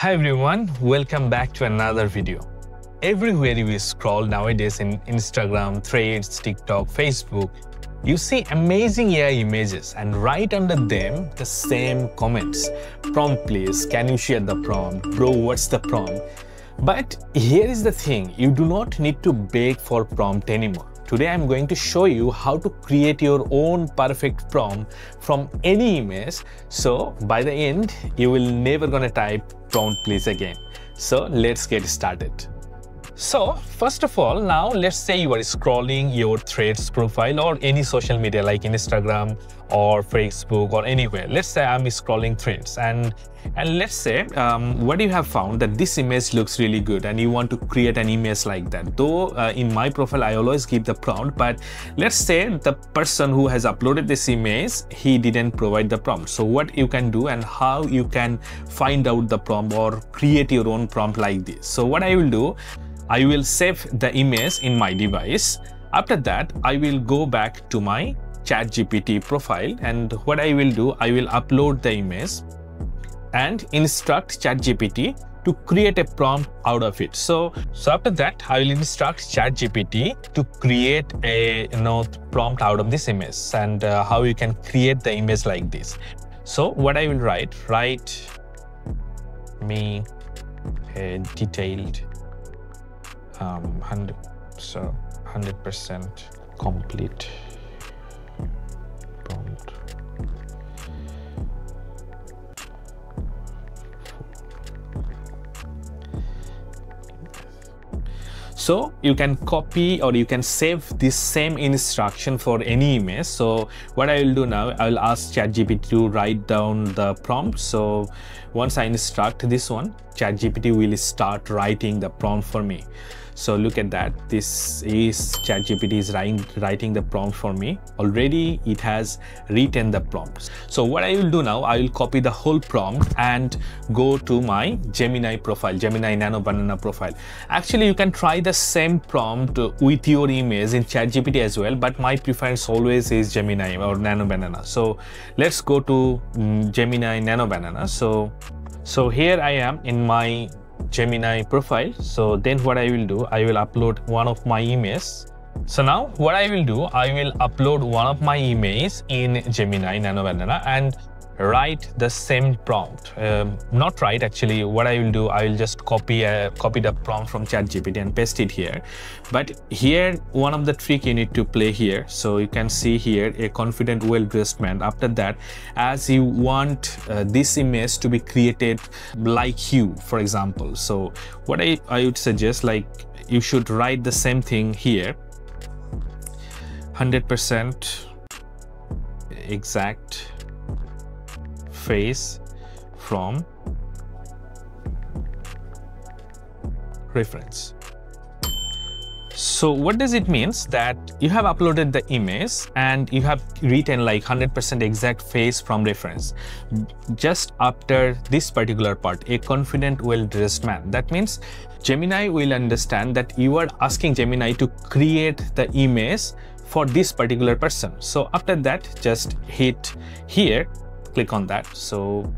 Hi everyone, welcome back to another video. Everywhere you scroll nowadays in Instagram, Threads, TikTok, Facebook, you see amazing AI images and right under them the same comments. Prompt please, can you share the prompt? Bro, what's the prompt? But here is the thing, you do not need to beg for prompt anymore. Today I'm going to show you how to create your own perfect prompt from any image. So by the end, you will never gonna type prompt please again. So let's get started. So first of all, now let's say you are scrolling your threads profile or any social media like Instagram or Facebook or anywhere. Let's say I'm scrolling threads and and let's say um, what you have found that this image looks really good and you want to create an image like that. Though uh, in my profile I always give the prompt, but let's say the person who has uploaded this image he didn't provide the prompt. So what you can do and how you can find out the prompt or create your own prompt like this. So what I will do I will save the image in my device. After that, I will go back to my ChatGPT profile and what I will do, I will upload the image and instruct ChatGPT to create a prompt out of it. So, so after that, I will instruct ChatGPT to create a you know, prompt out of this image and uh, how you can create the image like this. So what I will write, write me a detailed um, 100 so 100% complete. Prompt. So you can copy or you can save this same instruction for any image. So what i will do now i will ask chatgpt to write down the prompt. So once i instruct this one chatgpt will start writing the prompt for me so look at that. This is ChatGPT is writing, writing the prompt for me. Already it has written the prompt. So what I will do now, I will copy the whole prompt and go to my Gemini profile, Gemini Nano Banana profile. Actually, you can try the same prompt with your image in ChatGPT as well, but my preference always is Gemini or Nano Banana. So let's go to um, Gemini Nano Banana. So, so here I am in my Gemini profile. So then what I will do, I will upload one of my images. So now what I will do, I will upload one of my images in Gemini Nano and write the same prompt. Um, not write actually, what I will do, I will just copy a, copy the prompt from ChatGPT and paste it here. But here, one of the trick you need to play here. So you can see here a confident, well-dressed man. After that, as you want uh, this image to be created like you, for example. So what I, I would suggest, like you should write the same thing here. 100% exact face from reference. So what does it means that you have uploaded the image and you have written like 100% exact face from reference. Just after this particular part, a confident, well-dressed man. That means Gemini will understand that you are asking Gemini to create the image for this particular person. So after that, just hit here click on that. So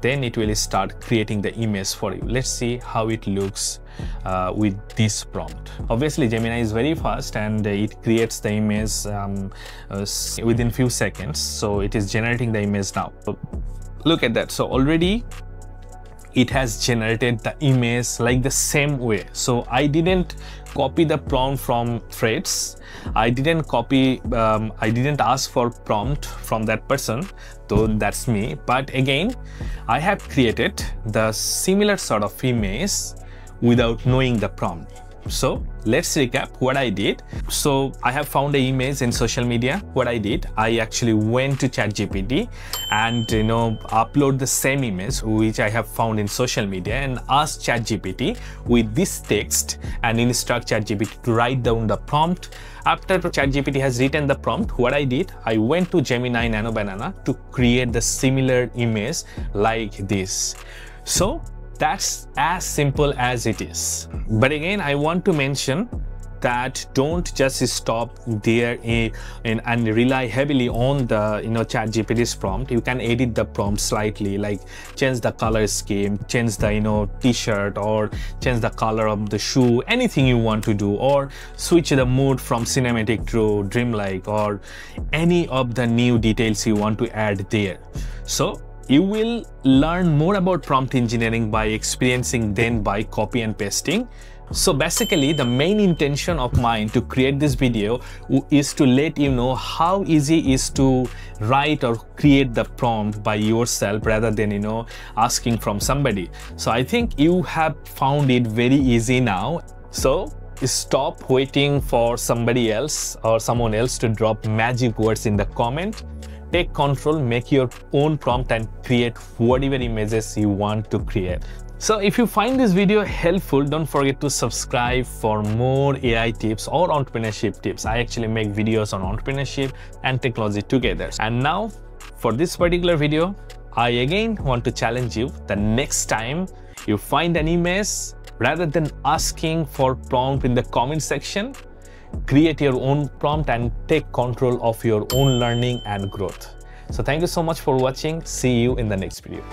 then it will start creating the image for you. Let's see how it looks uh, with this prompt. Obviously gemini is very fast and it creates the image um, uh, within few seconds. So it is generating the image now. Look at that. So already it has generated the image like the same way. So i didn't copy the prompt from threads i didn't copy um, i didn't ask for prompt from that person though that's me. But again i have created the similar sort of image without knowing the prompt so let's recap what I did. So I have found an image in social media. What I did, I actually went to ChatGPT and you know upload the same image which I have found in social media and ask ChatGPT with this text and instruct ChatGPT to write down the prompt. After ChatGPT has written the prompt, what I did, I went to Gemini Nano Banana to create the similar image like this. So that's as simple as it is. But again, I want to mention that don't just stop there in, in, and rely heavily on the you know chat gpt's prompt you can edit the prompt slightly like change the color scheme change the you know t-shirt or change the color of the shoe anything you want to do or switch the mood from cinematic to dreamlike or any of the new details you want to add there so you will learn more about prompt engineering by experiencing then by copy and pasting so basically the main intention of mine to create this video is to let you know how easy is to write or create the prompt by yourself rather than you know asking from somebody. So I think you have found it very easy now. So stop waiting for somebody else or someone else to drop magic words in the comment take control make your own prompt and create whatever images you want to create so if you find this video helpful, don't forget to subscribe for more AI tips or entrepreneurship tips. I actually make videos on entrepreneurship and technology together. And now for this particular video, I again want to challenge you the next time you find an image, rather than asking for prompt in the comment section, create your own prompt and take control of your own learning and growth. So thank you so much for watching. See you in the next video.